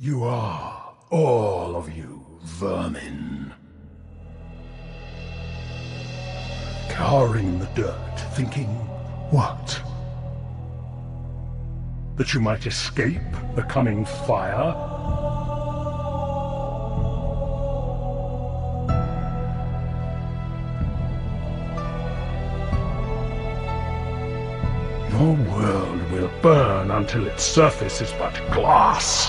You are, all of you, vermin. Cowering in the dirt, thinking, what? That you might escape the coming fire? Your world will burn until its surface is but glass.